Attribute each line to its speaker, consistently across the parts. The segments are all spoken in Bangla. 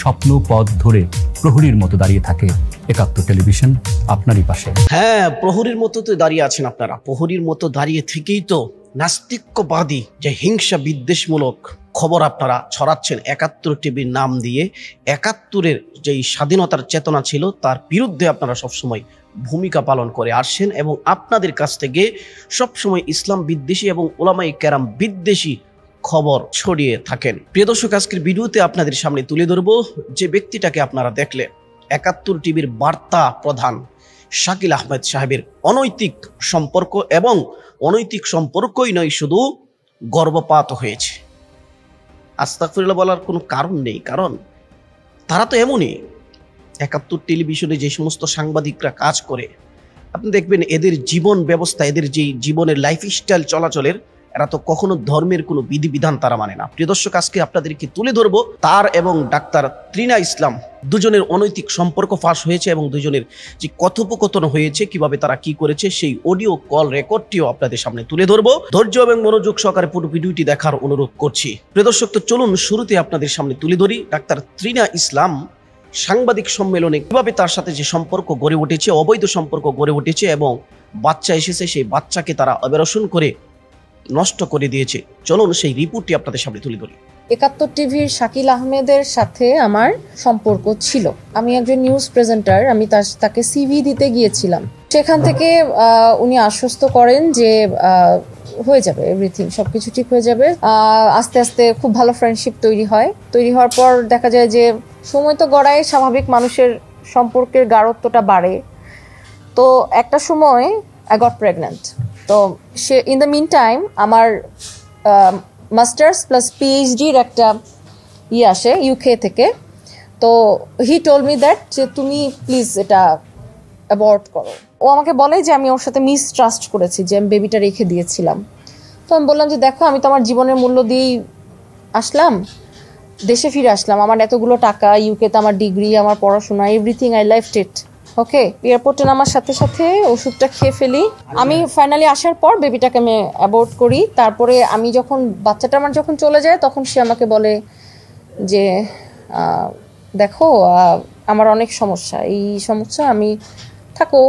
Speaker 1: স্বপ্ন পথ ধরে প্রহরীর মতো দাঁড়িয়ে থাকে একাত্তর টেলিভিশন আপনারই পাশে।
Speaker 2: হ্যাঁ প্রহরীর মতো তো দাঁড়িয়ে আছেন আপনারা। প্রহরীর মতো দাঁড়িয়ে থেকেই তো নাস্তিক্যবাদী যে হিংসা বিদ্বেষমূলক খবর আপনারা ছড়াচ্ছেন, একাত্তর টিভির নাম দিয়ে। একাত্তরের যেই স্বাধীনতার চেতনা ছিল, তার বিরুদ্ধে আপনারা সবসময় ভূমিকা পালন করে আসছেন এবং আপনাদের কাছ থেকে সবসময় ইসলাম বিদ্বেষী এবং ওলামাই ক্যারাম বিদ্বেষী খবর ছড়িয়ে থাকেন। প্রিয় দর্শক, আজকের ভিডিওতে আপনাদের সামনে তুলে ধরব যে ব্যক্তিটাকে আপনারা দেখলে, একাত্তর টিভির বার্তা প্রধান শাকিল আহমেদ সাহেবের অনৈতিক সম্পর্ক এবং অনৈতিক সম্পর্কই নয়, শুধু গর্ভপাত হয়েছে। আস্তাকফিরুল্লাহ বলার কোনো কারণ নেই, কারণ তারা তো এমনই। একাত্তর টেলিভিশনে যে সমস্ত সাংবাদিকরা কাজ করে, আপনি দেখবেন এদের জীবন ব্যবস্থা, এদের যেই জীবনের লাইফস্টাইল চলাচলের এরা তো কখনো ধর্মের কোনো বিধিবিধান তারা মানে না। প্রিয় দর্শক, আজকে আপনাদেরকে তুলে ধরবো তার এবং ডাক্তার ত্রিনা ইসলাম। দুজনের অনৈতিক সম্পর্ক ফাঁস হয়েছে এবং দুজনের যে কথোপকথন হয়েছে, কীভাবে তারা কি করেছে, সেই অডিও কল রেকর্ডটিও আপনাদের সামনে তুলে ধরবো। ধৈর্য এবং মনোযোগ সহকারে পুরো ভিডিওটি দেখার অনুরোধ করছি। প্রিয় দর্শক, তো চলুন শুরুতে আপনাদের সামনে তুলে ধরি ডাক্তার ত্রিনা ইসলাম সাংবাদিক সম্মেলনে কীভাবে তার সাথে যে সম্পর্ক গড়ে উঠেছে, অবৈধ সম্পর্ক গড়ে উঠেছে এবং বাচ্চা এসেছে, সেই বাচ্চাকে তারা অপারেশন করে নষ্ট করে দিয়েছে। চলুন সেই রিপোর্টটি আপনাদের সামনে তুলে ধরি।
Speaker 3: একাত্তর টিভির শাকিল আহমেদের সাথে আমার সম্পর্ক ছিল। আমি একজন নিউজ প্রেজেন্টার, আমি তাকে সিভি দিতে গিয়েছিলাম। সেখান থেকে উনি আশ্বস্ত করেন যে হয়ে যাবে এভরিথিং সবকিছু ঠিক হয়ে যাবে। আস্তে আস্তে খুব ভালো ফ্রেন্ডশিপ তৈরি হয়। তৈরি হওয়ার পর দেখা যায় যে, সময় তো গড়ায়, স্বাভাবিক মানুষের সম্পর্কের গাঢ়ত্বটা বাড়ে। তো একটা সময় আই গট প্রেগনেন্ট তো সে ইন দ্য মিন টাইম আমার মাস্টার্স প্লাস পিএইচডির একটা ইয়ে আসে ইউকে থেকে। তো হি টোল মি দ্যাট যে, তুমি প্লিজ এটা অ্যাবর্ট করো। ও আমাকে বলে যে, আমি ওর সাথে মিস ট্রাস্ট করেছি, যে আমি বেবিটা রেখে দিয়েছিলাম। তো আমি বললাম যে, দেখো, আমি তো আমার জীবনের মূল্য দিয়েই আসলাম, দেশে ফিরে আসলাম। আমার এতগুলো টাকা ইউকেতে আমার ডিগ্রি আমার পড়াশোনা এভরিথিং আই লাইফ টেট ওকে এয়ারপোর্টে নামার সাথে সাথে ওষুধটা খেয়ে ফেলি। আমি ফাইনালি আসার পর বেবিটাকে আমি অ্যাবোর্ট করি। তারপরে আমি যখন বাচ্চাটা আমার যখন চলে যায় তখন সে আমাকে বলে যে দেখো আমার অনেক সমস্যা। এই সমস্যা আমি থাকো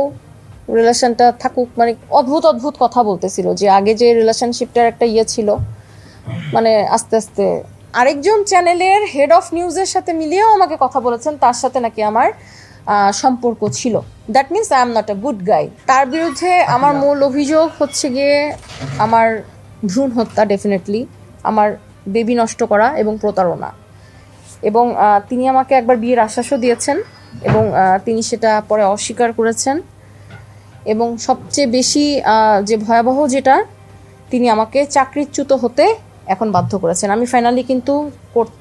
Speaker 3: রিলেশনটা থাকুক। মানে অদ্ভুত অদ্ভুত কথা বলতেছিল যে আগে যে রিলেশনশিপটার একটা ইয়ে ছিল মানে আস্তে আস্তে আরেকজন চ্যানেলের হেড অফ নিউজের সাথে মিলিয়েও আমাকে কথা বলেছেন তার সাথে নাকি আমার সম্পর্ক ছিল। That means I am not a good guy তার বিরুদ্ধে আমার মূল অভিযোগ হচ্ছে গিয়ে আমার ভ্রূণ হত্যা ডেফিনেটলি আমার বেবি নষ্ট করা এবং প্রতারণা। এবং তিনি আমাকে একবার বিয়ের আশ্বাসও দিয়েছেন এবং তিনি সেটা পরে অস্বীকার করেছেন। এবং সবচেয়ে বেশি যে ভয়াবহ যেটা তিনি আমাকে চাকরিচ্যুত হতে এখন বাধ্য করেছেন। আমি ফাইনালি কিন্তু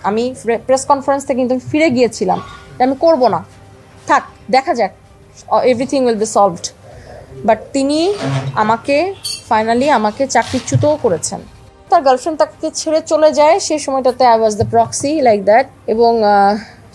Speaker 3: আমি প্রেস কনফারেন্স থেকে কিন্তু আমি ফিরে গিয়েছিলাম। আমি করব না। দেখা যাক everything will be solved but তিনি আমাকে ফাইনালি আমাকে চাকরিচ্যুতও করেছেন। তার গার্লফ্রেন্ড তাকে ছেড়ে চলে যায় সেই সময়টাতে I was the proxy like that এবং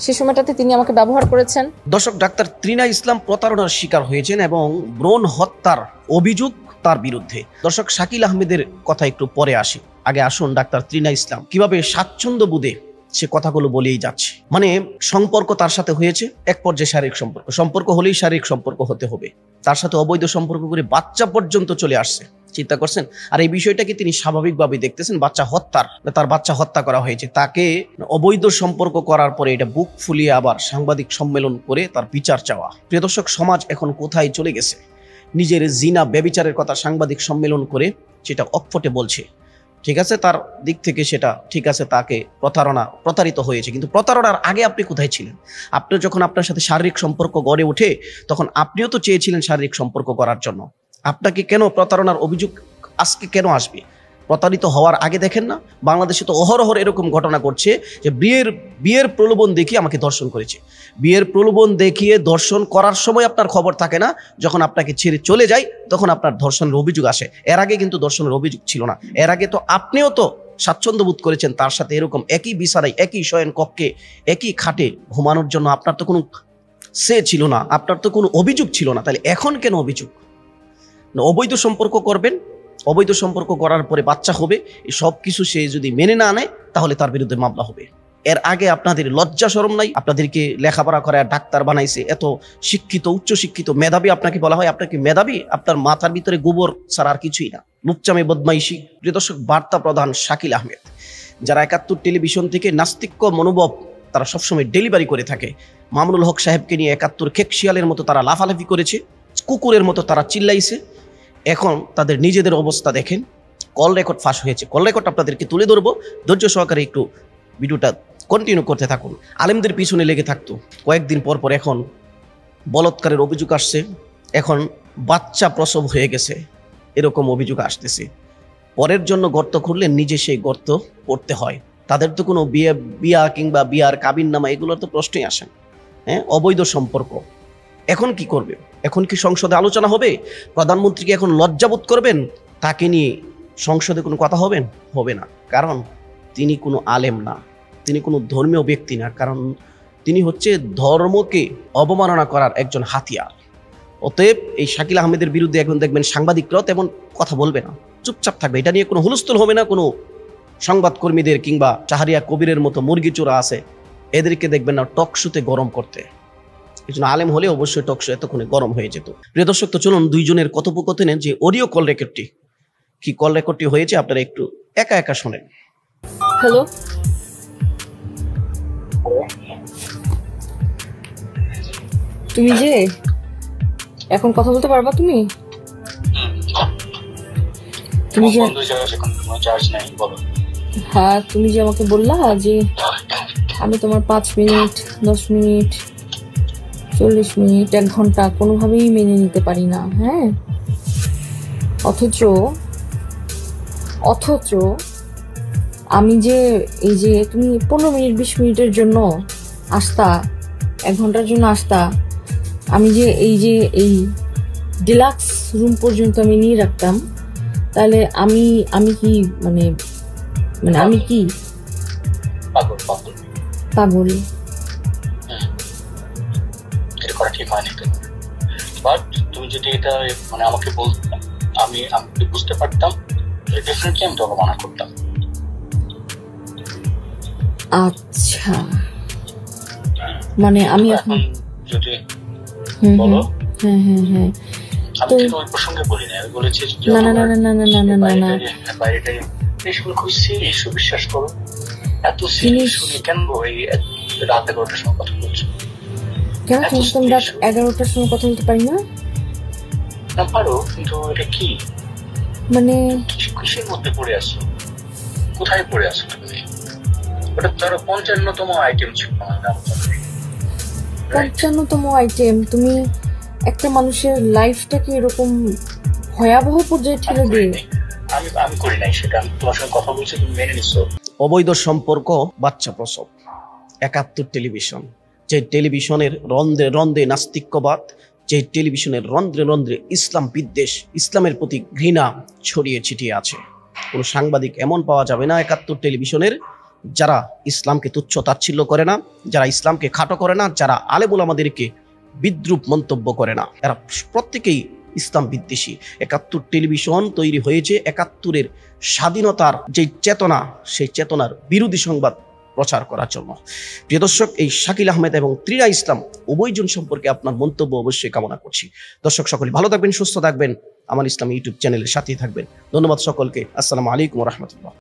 Speaker 3: সেই সময়টাতে তিনি আমাকে ব্যবহার করেছেন।
Speaker 2: দর্শক, ডাক্তার ত্রিনা ইসলাম প্রতারণার শিকার হয়েছেন এবং ব্রণ হত্যার অভিযোগ তার বিরুদ্ধে। দর্শক, শাকিল আহমেদের কথা একটু পরে আসি। আগে আসুন, ডাক্তার ত্রিনা ইসলাম। কীভাবে স্বাচ্ছন্দ্য বোধে সে কথাগুলো বলেই যাচ্ছে। মানে সম্পর্ক তার সাথে হয়েছে, এক পর্যায়ে শারীরিক সম্পর্ক। সম্পর্ক হলেই শারীরিক সম্পর্ক হতে হবে। তার সাথে অবৈধ সম্পর্ক করে বাচ্চা পর্যন্ত চলে আসছে। চিন্তা করছেন? আর এই বিষয়টাকে তিনি স্বাভাবিকভাবে দেখতেছেন? বাচ্চা হত্যার, তার বাচ্চা হত্যা করা হয়েছে। তাকে অবৈধ সম্পর্ক করার পরে এটা বুক ফুলিয়ে আবার সাংবাদিক সম্মেলন করে তার বিচার চাওয়া। প্রিয় দর্শক, সমাজ এখন কোথায় চলে গেছে? নিজের জিনা ব্যবিচারের কথা সাংবাদিক সম্মেলন করে সেটা অকফটে বলছে। ঠিক আছে? তার দিক থেকে সেটা ঠিক আছে, তাকে প্রতারণা, প্রতারিত হয়েছে। কিন্তু প্রতারণার আগে আপনি কোথায় ছিলেন? আপনি যখন আপনার সাথে শারীরিক সম্পর্ক গড়ে ওঠে, তখন আপনিও তো চেয়েছিলেন শারীরিক সম্পর্ক করার জন্য। আপনাকে কেন প্রতারণার অভিযোগ আজকে কেন আসবে? প্রতারিত হওয়ার আগে দেখেন না? বাংলাদেশে তো অহরহর এরকম ঘটনা ঘটছে যে বিয়ের বিয়ের প্রলোভন দেখিয়ে আমাকে দর্শন করেছে। বিয়ের প্রলোভন দেখিয়ে দর্শন করার সময় আপনার খবর থাকে না? যখন আপনাকে ছেড়ে চলে যায়, তখন আপনার ধর্ষণের অভিযোগ আসে। এর আগে কিন্তু ধর্ষণের অভিযোগ ছিল না। এর আগে তো আপনিও তো স্বাচ্ছন্দ্য বোধ করেছেন তার সাথে এরকম একই বিছানায়, একই শয়ন কক্ষে, একই খাটে ঘুমানোর জন্য আপনার তো কোনো সে ছিল না, আপনার তো কোনো অভিযোগ ছিল না। তাহলে এখন কেন অভিযোগ? অবৈধ সম্পর্ক করবেন? অবৈধ সম্পর্ক করার পরে বাচ্চা হবে, এই সব কিছু সে যদি মেনে না নেয়, তাহলে তার বিরুদ্ধে মামলা হবে। এর আগে আপনাদের লজ্জা শরম নাই? আপনাদেরকে লেখাপড়া করে ডাক্তার বানাইছে, এত শিক্ষিত, উচ্চ শিক্ষিত মেধাবী আপনাকে বলা হয়? আপনাকে মেধাবী? আপনার মাথার ভিতরে গোবর ছাড়া আর কিছুই না। লুপচামে বদমাইশি। প্রিয় দর্শক, বার্তা প্রধান শাকিল আহমেদ। যারা একাত্তর টেলিভিশন থেকে নাস্তিক্য মনোভাব তারা সবসময় ডেলিভারি করে থাকে। মামুনুল হক সাহেবকে নিয়ে একাত্তর খেকশিয়ালের মতো তারা লাফালাফি করেছে, কুকুরের মতো তারা চিল্লাইছে। এখন তাদের নিজেদের অবস্থা দেখেন। কল রেকর্ড ফাঁস হয়েছে। কল রেকর্ড আপনাদেরকে তুলে ধরবো। ধৈর্য সহকারে একটু ভিডিওটা কন্টিনিউ করতে থাকুন। আলেমদের পিছনে লেগে থাকতো। কয়েকদিন পর পর এখন বলৎকারের অভিযোগ আসছে। এখন বাচ্চা প্রসব হয়ে গেছে। এরকম অভিযোগ আসতেছে। পরের জন্য গর্ত খুঁড়লে নিজে সেই গর্ত পড়তে হয়। তাদের তো কোনো বিয়ে, বিয়া কিংবা বিয়ার কাবিন নামা এগুলোর তো প্রশ্নই আসে। হ্যাঁ? অবৈধ সম্পর্ক। এখন কি করবে? এখন কি সংসদে আলোচনা হবে? প্রধানমন্ত্রীকে এখন লজ্জাবোধ করবেন? তাকে নিয়ে সংসদে কোনো কথা হবেন? হবে না। কারণ তিনি কোনো আলেম না। তিনি কোনো ধর্মীয় ব্যক্তি না। কারণ তিনি হচ্ছে ধর্মকে অবমাননা করার একজন হাতিয়ার। অতএব এই শাকিল আহমেদের বিরুদ্ধে এখন দেখবেন সাংবাদিকরাও তেমন কথা বলবে না। চুপচাপ থাকবে। এটা নিয়ে কোনো হুলস্থুল হবে না। কোনো সংবাদকর্মীদের কিংবা চাহারিয়া কবিরের মতো মুরগি চোরা আছে। এদেরকে দেখবেন না টকশুতে গরম করতে। এই জন্য আলেম হলে অবশ্যই টকশো এতক্ষণে গরম হয়ে যেত। প্রিয় দর্শক তো চলুন দুইজনের কথোপকথনে যে অডিও কল রেকর্ডটি কি কল রেকর্ডটি হয়েছে আপনারা একটু একা একা শোনেন।
Speaker 4: হ্যালো তুমি যে এখন কথা বলতে পারবা তুমি? তুমি যে
Speaker 5: বন্ধু যারা সেখানে কোনো চার্জ নাই বলো।
Speaker 4: হ্যাঁ তুমি যে আমাকে বললা যে আমি তোমার পাঁচ মিনিট দশ মিনিট চল্লিশ মিনিট এক ঘণ্টা কোনোভাবেই মেনে নিতে পারি না হ্যাঁ? অথচ অথচ আমি যে এই যে তুমি পনেরো মিনিট বিশ মিনিটের জন্য আসতা এক ঘণ্টার জন্য আসতা আমি যে এই যে এই ডিলাক্স রুম পর্যন্ত আমি নিয়ে রাখতাম তাহলে আমি আমি কি মানে মানে আমি কি?
Speaker 5: পাগল পাগল। ঠিক হয়নি বাট তুমি যদি এটা মানে আমাকে বলতে আমি আমি বুঝতে পারতাম ডেফিনেটলি আমি তোমাকে মানা করতাম।
Speaker 4: আচ্ছা। মানে আমি এখন
Speaker 5: যদি বলো।
Speaker 4: হ্যাঁ হ্যাঁ হ্যাঁ।
Speaker 5: আমি কিন্তু ওই প্রসঙ্গে বলি না আমি বলেছি
Speaker 4: না না না না না না না না না না।
Speaker 5: বাইরেটাই- বাইরেটাই। এইসব খুব সিরিয়াস বিশ্বাস করো। এত
Speaker 4: জিনিস-
Speaker 5: সিরিয়াস শুনে কেন ওই রাত এগারোটার সময় কথা বলছো?
Speaker 4: কেন
Speaker 5: এত
Speaker 4: তোমার তো আমরা এগারোটার সময় কথা বলতে পারি না?
Speaker 5: না পারো কিন্তু এটা কি?
Speaker 4: মানে
Speaker 5: কিস- কিসের মধ্যে পড়ে আছো? কোথায় পড়ে আছো তুমি? ওটা ধরো পঞ্চান্নতম আইটেম ছিল?
Speaker 4: পঞ্চান্নতম আইটেম তুমি একটা মানুষের লাইফটাকে এরকম ভয়াবহ পর্যায়ে ঠেলে দিয়ে
Speaker 5: আমি আমি করি নাই সেটা। আমি তোমার সঙ্গে কথা বলছি তুমি মেনে নিচ্ছো
Speaker 2: অবৈধ সম্পর্ক বাচ্চা প্রসব একাত্তর টেলিভিশন। যে টেলিভিশনের রন্ধ্রে রন্ধ্রে নাস্তিক্যবাদ, যে টেলিভিশনের রন্ধ্রে রন্ধ্রে ইসলাম বিদ্বেষ, ইসলামের প্রতি ঘৃণা ছড়িয়ে ছিটিয়ে আছে। কোনো সাংবাদিক এমন পাওয়া যাবে না একাত্তর টেলিভিশনের যারা ইসলামকে তুচ্ছ তাচ্ছিল্য করে না, যারা ইসলামকে খাটো করে না, যারা আলেমুল আমাদেরকে বিদ্রুপ মন্তব্য করে না। এরা প্রত্যেকেই ইসলাম বিদ্বেষী। একাত্তর টেলিভিশন তৈরি হয়েছে একাত্তরের স্বাধীনতার যে চেতনা, সেই চেতনার বিরোধী সংবাদ প্রচার করার জন্য। প্রিয় দর্শক, এই শাকিল আহমেদ এবং ত্রিরা ইসলাম উভয়জন সম্পর্কে আপনার মন্তব্য অবশ্যই কামনা করছি। দর্শক, সকলে ভালো থাকবেন, সুস্থ থাকবেন। আমার ইসলাম ইউটিউব চ্যানেলের সাথেই থাকবেন। ধন্যবাদ সকলকে। আসসালামু আলাইকুম রহমতুল্লাহ।